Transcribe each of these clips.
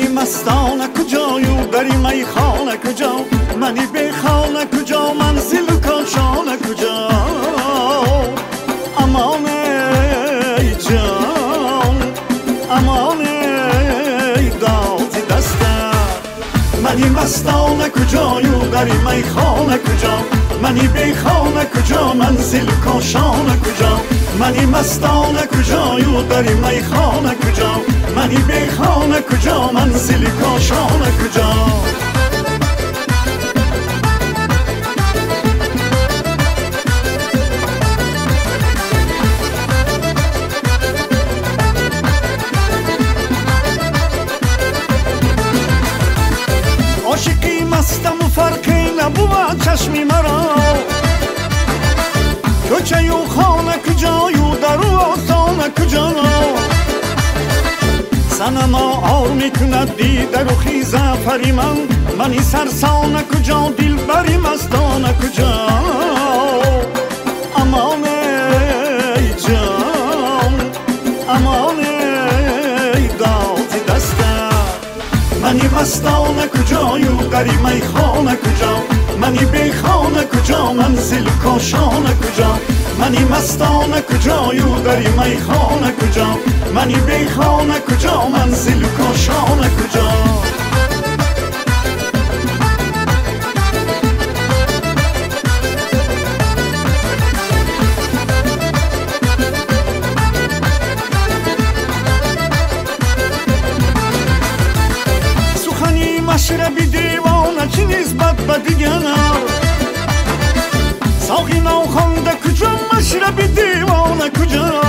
منی مستانه کجا یو بری می خانه کجا؟ منی به خانه کجا؟ منزل و کاشانه کجا؟ امان ای جان امان ای داد دسته منی مستانه کجا یو بری می خانه کجا؟ منی به خانه کجا؟ منزل و کاشانه کجا؟ منی مستانه کجا یو داری می خانه کجا؟ منی به خانه کجا؟ منزل کاشانه کجا؟ عاشقی مستم و فرقی نبود چشمی مرا. کوچه یو خانه کجا یو درو آسانه کجا سنما آر می‌کند دیده رو خیزه فری من منی سرسانه کجا دل بری مستانه کجا امان ای جان امان ای دادی دستم. منی مستانه کجا می خانه کجا منی بی خانه کجا؟ منزل کاشانه کجا؟ منی مستانه کجا؟ یو داری می خانه کجا؟ منی بی خانه کجا؟ منزل کاشانه کجا؟ سخنی چی نسبت به دیگرم ساقی نوخانده کجا مشربی دیوانه کجا؟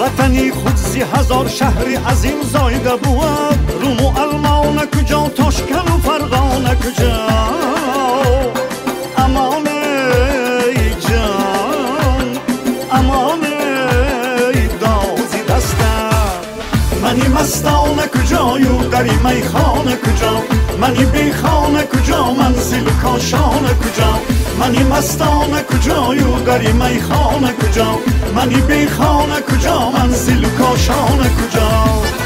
وطنی خودزی هزار شهری عظیم زایده بود. روم و المان کجا تاشکن و فرغانه کجا؟ منی مستانه کجا یو دری می خانه کجا. منی بی خانه کجا منزل کاشانه کجا. منی مستانه کجا یو داری می خانه کجا. منی بی خانه کجا منزل کاشانه کجا.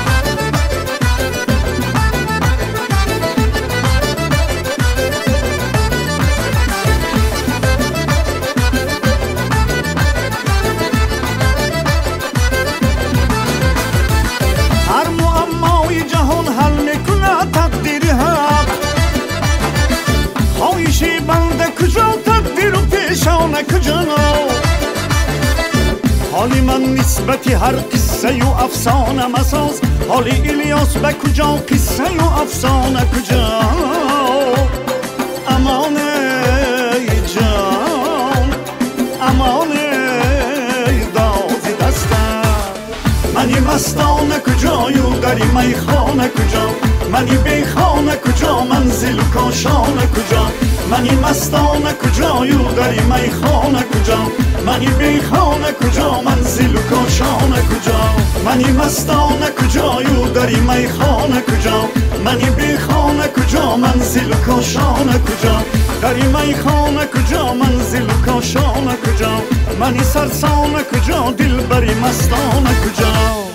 کجا حالی من نسبتی هر قصه و افسانه مساز حالی الیاس به کجا قصه و افسانه کجا؟ امان جان امان ای دازی دستم منی مستانه کجا یو داری می خانه کجا؟ منی بی خانه کجا؟ منزل کاشانه کجا؟ منی مستانه کجا یو داری می خانه کجا منی بی خانه کجا منزل کاشانه کجا منی مستانه کجا یو داری می خانه کجا منی بی خانه کجا منزل کاشانه کجا داری می خانه کجا منزل کاشانه کجا منی سرسانه کجا دل بری مستانه کجا